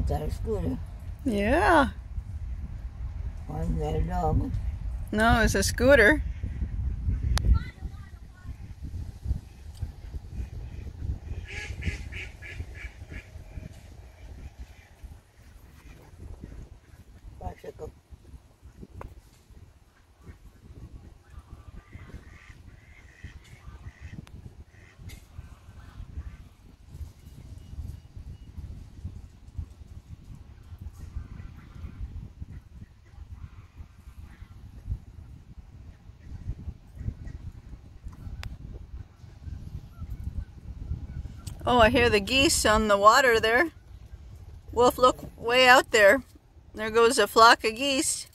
I got a scooter. Yeah. Got a dog. No, it's a scooter. Oh, I hear the geese on the water there. Wolf, look way out there. There goes a flock of geese.